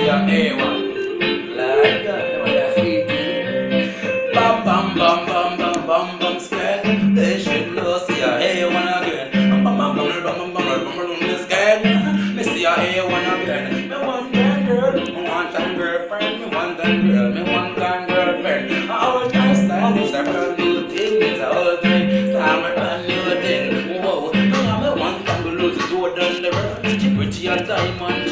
see a one, Like that, what I see. Bam, bam, bam, bam, bam, bam, bam, scan. They should know, see a A1 again. Bam, bam, bam, bam, bam, bam, bam, bam, bam, scan. Me see a one again. Me one time girl, me one time girlfriend, me one time girl, me one time girlfriend. Our time style is a brand new thing, it's a whole thing. Time a brand new thing. Whoa, me I'm one time girl lose it, do it on the road. Pretty and diamond.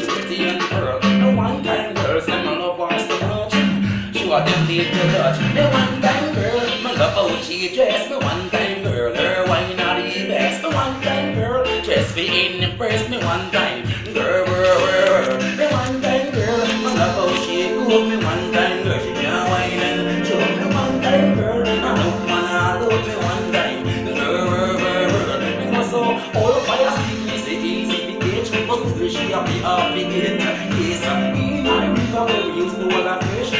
To touch. Me one time girl, me love how she dress. Me one time girl, her wine are the best. Me one time girl, just be impress. Me one time girl, girl, girl. girl. Me one time girl, me love how she cook. Me one time girl, she can wine and show. Me one time girl, I man I love me one time girl, girl, girl, girl. Me was so all fire stick me say easy to catch, but still she a be happy get. Yes, in a river where we used to hold a fish,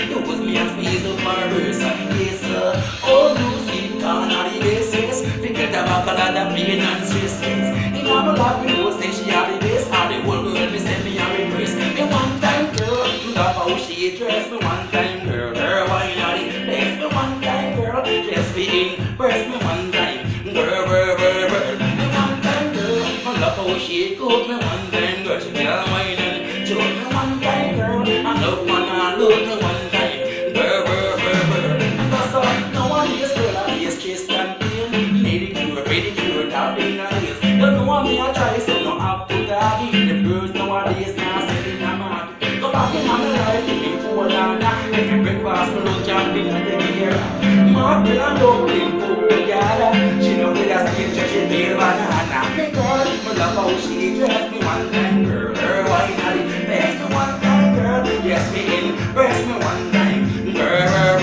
you me squeeze up my wrist. Yes, sweet corn on the basis, forget about color the pain and stress. In a my life, me know say she a the all whole world me say me a repress. Me one time girl, you love how she dress. Me one time girl, her wine a the best. Me one time girl, just be impress. Me one time girl, girl, girl, girl. Me one time girl, I love how she cook. Me one time girl, she can wine and show. Me one time girl, I love man I love me one die. The girls nowadays now selling a market. Go back in my life, me poor and that. Make a breakfast, lunch and dinner together. Marble and dumpling put together. She know with a skin, she be banana. Me girl, love how she dress. Me one time girl, her wine the best. Me one time girl, yes me impress me one time. Girl.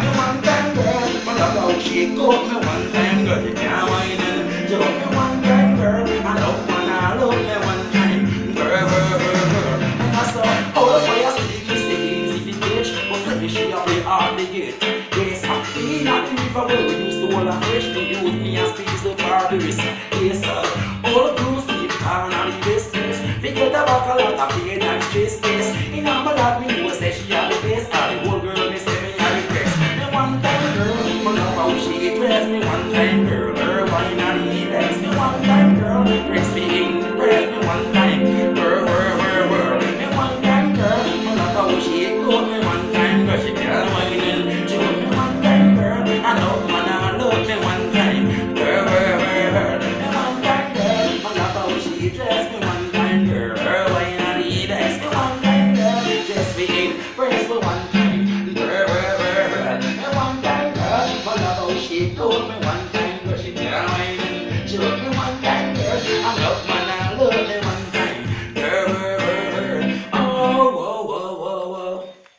Me one time girl, me love how she cook. Me one time girl, la vaca, la.